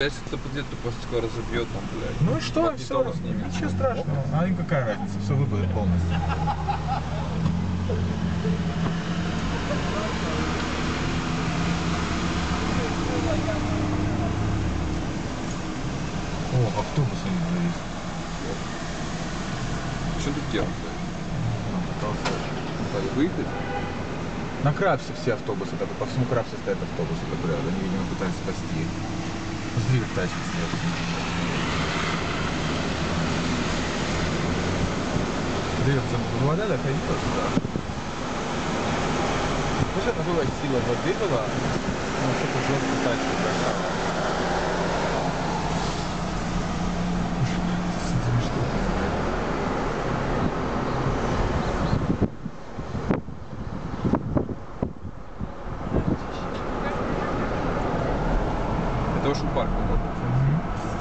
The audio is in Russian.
Если кто подъедет, то просто скоро разобьет там, блядь. Ну и что, Магнитола все, ничего страшного. А им какая разница, все выпадет полностью. О, автобус они завис. Что тут делать? Пытался. Надо выехать? На Крабсе все автобусы, так, по всему Крабсе стоят автобусы, которые они, видимо, пытаются спасти. Посмотри, как тачки стоят. Привет, вода доходила сюда. Слушай, это была сила воды была, ну, что-то жестко тачку бросала. Дошу парку. Да?